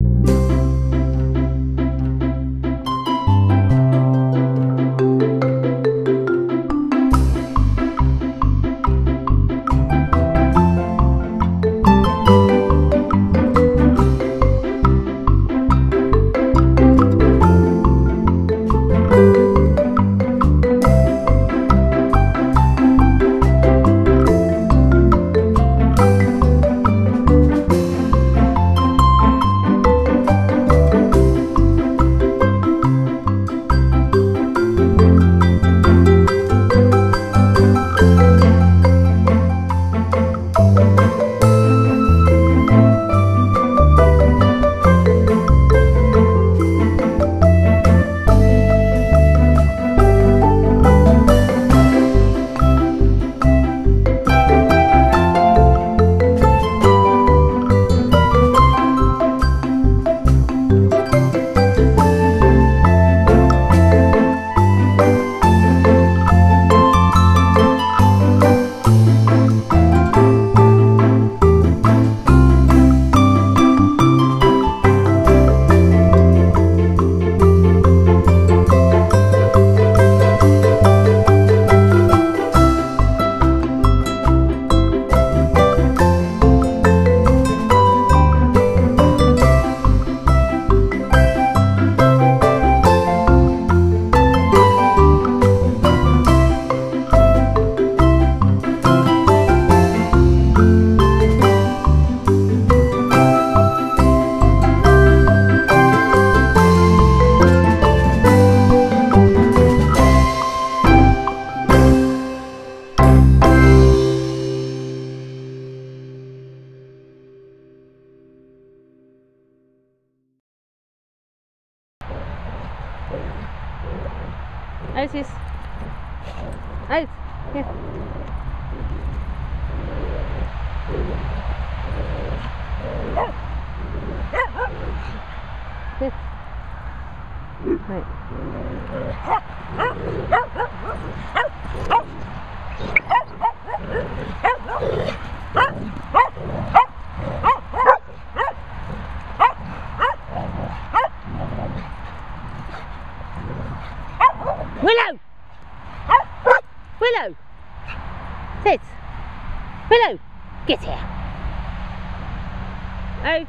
Isis. Ice. Here. Here. Right. Willow! Willow! Sit! Willow! Get here! Out!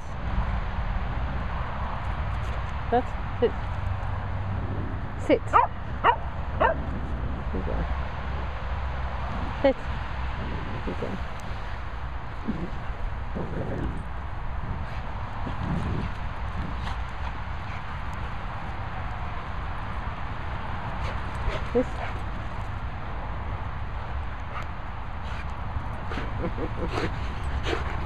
That's sit. Sit. Good girl. Sit. Good girl. This.